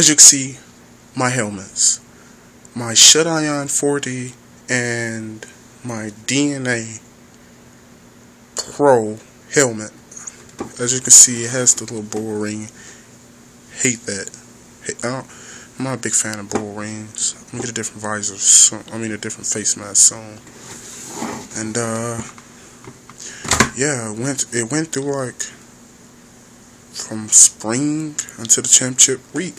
as you can see, my helmets. My Schutt Ion 4D and my DNA Pro helmet. As you can see, it has the little bull ring. Hate that. Hate, I am not a big fan of bull rings. I'm gonna get a different visor. So, I mean, a different face mask soon. And uh, yeah, it went it went through like from spring until the championship week.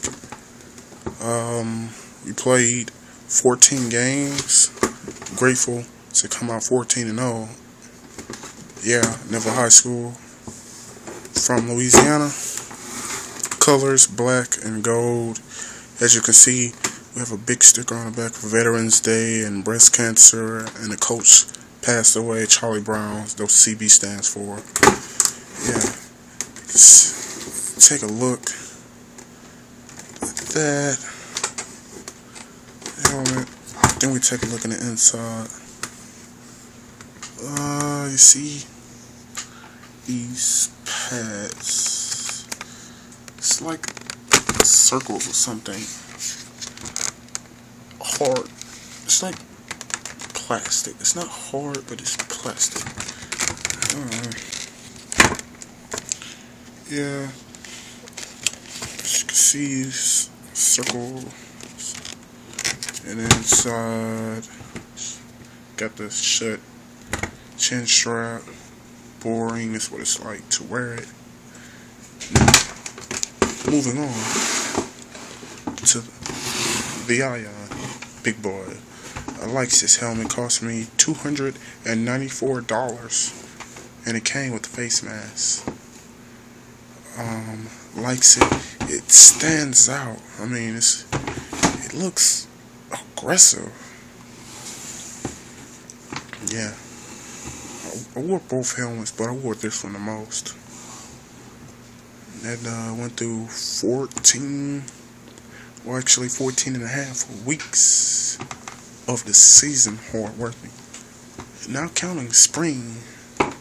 Um, we played 14 games. Grateful to come out 14 and 0. Yeah, Neville High School from Louisiana. Colors black and gold. As you can see, we have a big sticker on the back for Veterans Day and breast cancer, and the coach passed away, Charlie Brown. Those CB stands for. Yeah, Let's take a look that helmet. Then we take a look in the inside. Uh, you see these pads. It's like circles or something. Hard. It's like plastic. It's not hard, but it's plastic. Yeah. As you can see, circle. And inside got the Schutt chin strap boring is what it's like to wear it. Moving on to the ion big boy. I like this helmet cost me $294 and it came with face mask likes it it stands out I mean it's it looks aggressive. Yeah. I, wore both helmets, but I wore this one the most. And uh, went through 14, well actually 14 and a half weeks of the season hard working. Now counting spring, uh,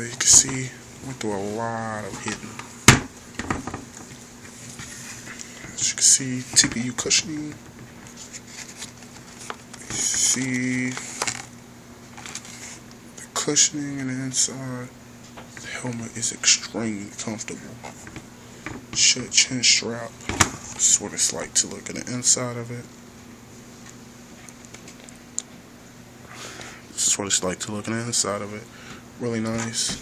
you can see went through a lot of hitting. As you can see, TPU cushioning. See the cushioning and the inside. The helmet is extremely comfortable. Schutt chin strap. This is what it's like to look at the inside of it. This is what it's like to look at the inside of it. Really nice.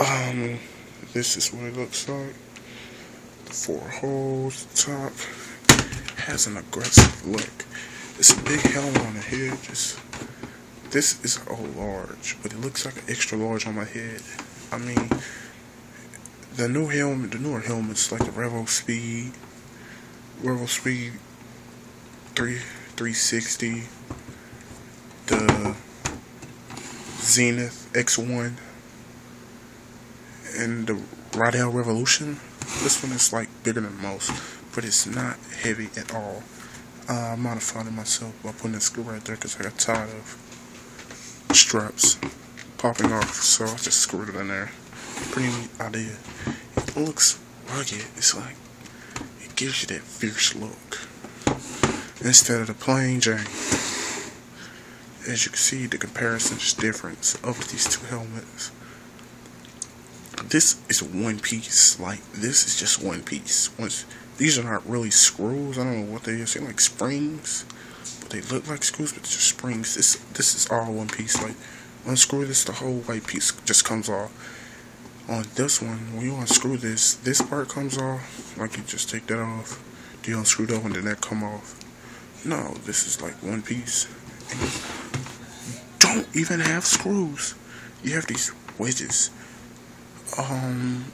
Um, this is what it looks like The four holes, the top, has an aggressive look. It's a big helmet on the head, just, this is a large, but it looks like an extra large on my head. I mean, the new helmet, the newer helmets, like the Revo Speed, Revo Speed 3, 360, the Xenith X1, and the Riddell Revolution, this one is like bigger than most, but it's not heavy at all. Uh, I modified it myself by putting a screw right there because I got tired of straps popping off, so I just screwed it in there. Pretty neat idea. It looks rugged. It's like it gives you that fierce look instead of the plain Jane. As you can see, the comparison is different of these two helmets this is one piece. Like this is just one piece. Once these are not really screws. I don't know what they are. They're like springs, but they look like screws, but they're springs. This this is all one piece. Like unscrew this, the whole white piece just comes off. On this one, when you unscrew this, this part comes off. Like you just take that off. Do you unscrew that one, then that come off? No, this is like one piece. And don't even have screws. You have these wedges um,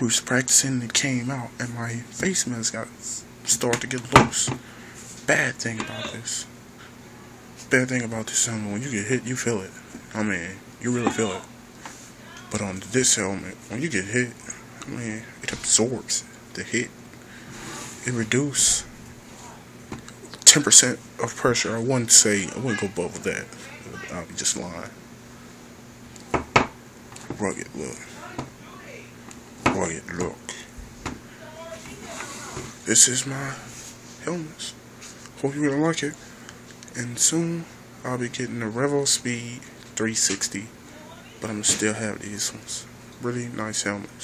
we was practicing and it came out, and my face mask got started to get loose. Bad thing about this. Bad thing about this helmet, when you get hit, you feel it. I mean, you really feel it. But on this helmet, when you get hit, I mean, it absorbs the hit. It reduces 10% of pressure. I wouldn't say, I wouldn't go above that. I'll be just lying. Rugged look rugged look. this is my helmets. Hope you're gonna like it. And soon I'll be getting the Revo Speed 360. But I'm still have these ones. Really nice helmets.